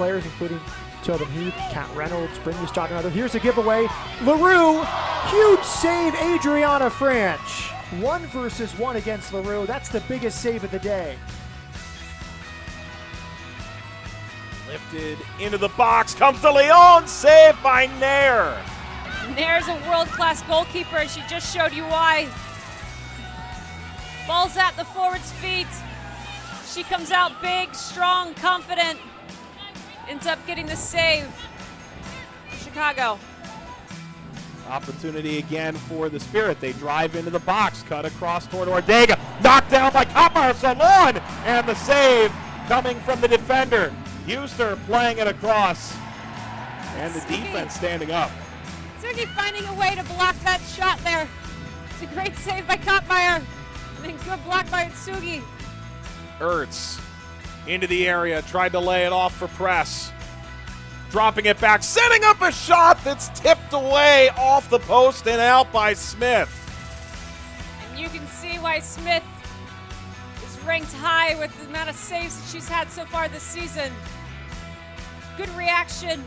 players, including Tobin Heath, Kat Reynolds, Brittany Stoddard. Here's a giveaway. LaRue, huge save, Adrianna Franch. One versus one against LaRue. That's the biggest save of the day. Lifted into the box, comes to Leon, saved by Naeher. Naeher's a world-class goalkeeper, and she just showed you why. Ball's at the forward's feet. She comes out big, strong, confident. Ends up getting the save. Chicago. Opportunity again for the Spirit. They drive into the box, cut across toward Ordega. Knocked down by Kapar Salon. And the save coming from the defender. Huster playing it across. And the defense standing up. Sugi finding a way to block that shot there. It's a great save by Kopmeyer. And then good block by Sugi. Ertz into the area, tried to lay it off for Press. Dropping it back, setting up a shot that's tipped away off the post and out by Smith. And you can see why Smith is ranked high with the amount of saves that she's had so far this season. Good reaction,